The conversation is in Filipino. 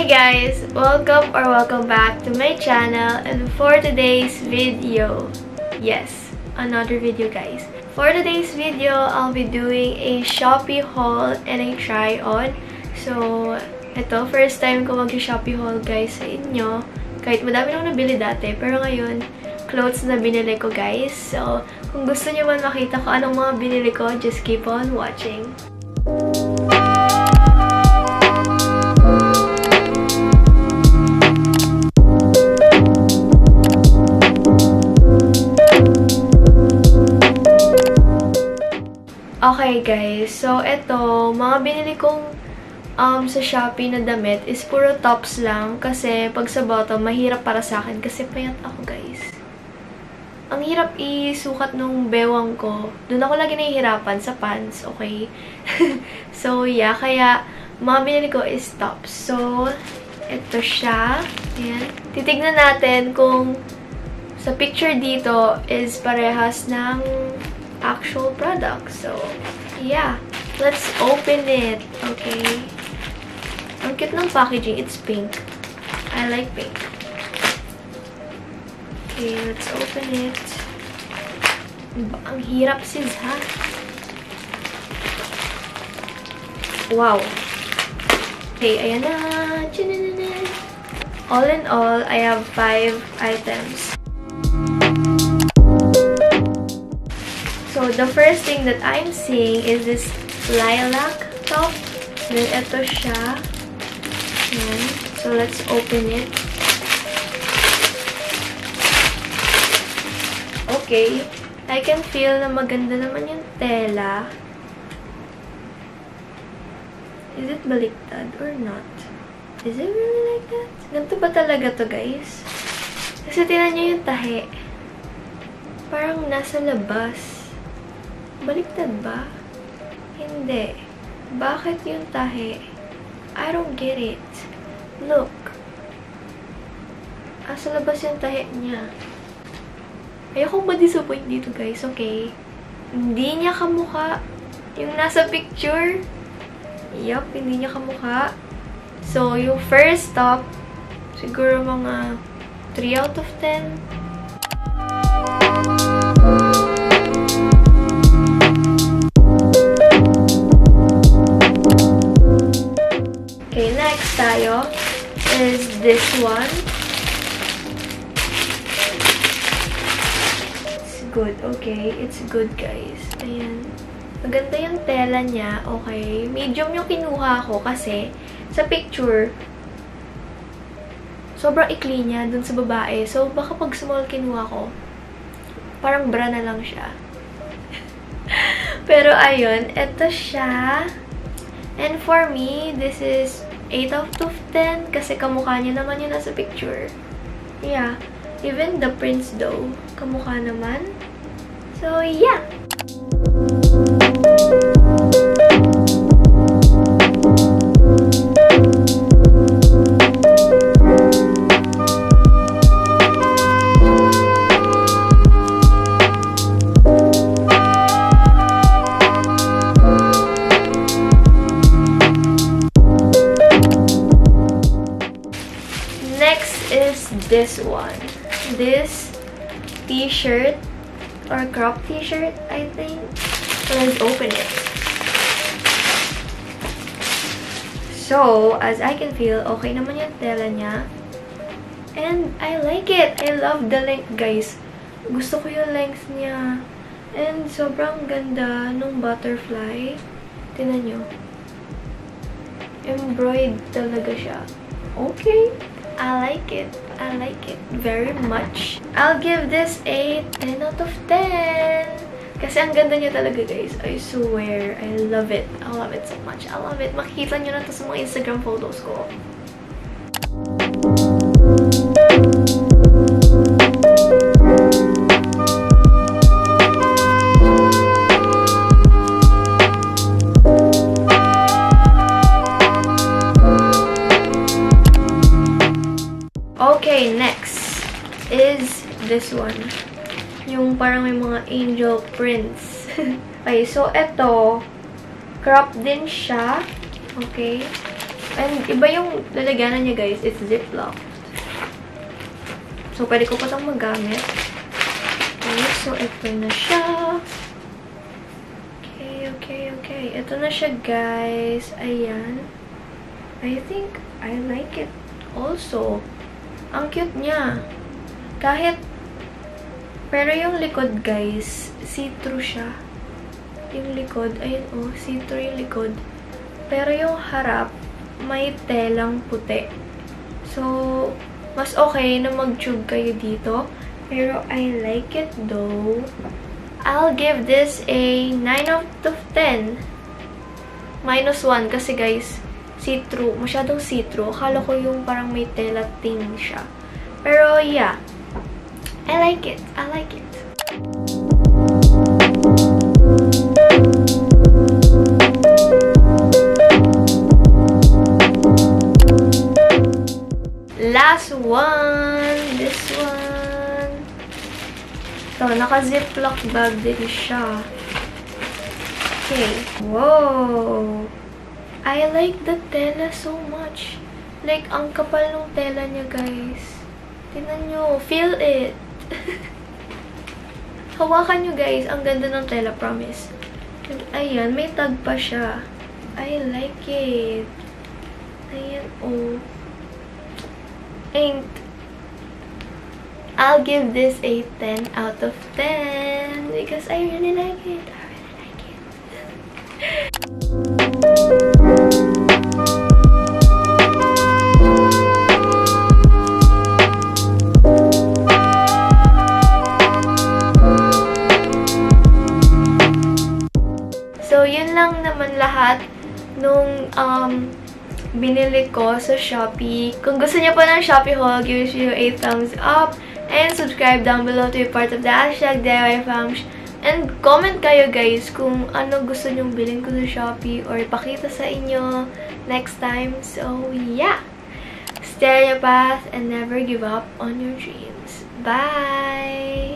Hi guys! Welcome or welcome back to my channel and for today's video, yes, another video guys. For today's video, I'll be doing a Shopee haul and a try on. So, ito, first time ko mag-Shopee haul guys sa inyo. Kahit madami nang nabili dati, pero ngayon, clothes na binili ko guys. So, kung gusto niyo man makita ko anong mga binili ko, just keep on watching. Okay guys, so ito, mga binili kong um, sa Shopee na damit is puro tops lang kasi pag sa bottom, mahirap para sa akin kasi payat ako guys. Ang hirap isukat nung bewang ko. Doon ako lagi nahihirapan sa pants, okay? so yeah, kaya mga binili ko is tops. So, ito siya. Ayan. Titignan natin kung sa picture dito is parehas ng actual product. So, yeah. Let's open it. Okay. Ang cute ng packaging. It's pink. I like pink. Okay, let's open it. Ang hirap sis, ha? Wow. Okay, ayan na. All in all, I have five items. The first thing that I'm seeing is this lilac top. Then, ito siya. Ayan. So, let's open it. Okay. I can feel na maganda naman yung tela. Is it baliktad or not? Is it really like that? Ganito ba talaga to, guys? Kasi tinan nyo yung tahe. Parang nasa labas. Baliktad ba? Hindi. Bakit yung tahi? I don't get it. Look. Asa labas yung tahi niya. Ayokong ma-disappoint dito guys, okay? Hindi niya kamukha yung nasa picture. Yup, hindi niya kamukha. So, yung first stop, siguro mga 3 out of 10. Tayo is this one. It's good, okay? It's good, guys. Ayan. Maganda yung tela niya, okay? Medium yung kinuha ko kasi sa picture, sobrang ikli niya dun sa babae. So, baka pag small kinuha ko, parang bra na lang siya. Pero, ayun, eto siya. And for me, this is 8 out of 10 kasi kamukha niya naman yun nasa picture. Yeah. Even the prince though, kamukha naman. So, yeah! This one. This t-shirt or crop t-shirt, I think. So let's open it. So, as I can feel, okay naman yung tela niya. And I like it. I love the length, guys. Gusto ko yung length niya. And sobrang ganda nung butterfly. Tinan nyo. Embroidered talaga siya. Okay. I like it. I like it very much. I'll give this a 10 out of 10. Kasi ang ganda niya talaga, guys. I swear. I love it. I love it so much. I love it. Makikita niyo na to sa mga Instagram photos ko. Yung parang may mga angel prints. okay, so ito, crop din siya. Okay. And iba yung lalagyanan niya, guys. It's ziplock. So, pwede ko pa itong magamit. Okay, so ito na siya. Okay, okay, okay. Ito na siya, guys. Ayan. I think I like it also. Ang cute niya. Kahit, pero yung likod, guys, see-through siya. Yung likod, ayun oh, see-through yung likod. Pero yung harap, may telang puti. So, mas okay na mag-tube kayo dito. Pero I like it though. I'll give this a 9 out of 10. Minus 1 kasi guys, see-through. Masyadong see-through. Akala ko yung parang may tela thing siya. Pero yeah, I like it. I like it. Last one. This one. Ito, naka-ziplock bag din siya. Okay. Whoa! I like the tela so much. Like, ang kapal ng tela niya, guys. Tingnan nyo. Feel it. Hawakan nyo, guys. Ang ganda ng tela, promise. Ayan, may tag pa siya. I like it. Ayan, oh. And I'll give this a 10 out of 10 because I really like it. Nung um, binili ko sa Shopee. Kung gusto niyo po ng Shopee haul, give you a thumbs up and subscribe down below to be part of the hashtag DIYFams. And comment kayo guys kung ano gusto nyong bilhin ko sa Shopee or ipakita sa inyo next time. So, yeah! Stay your path and never give up on your dreams. Bye!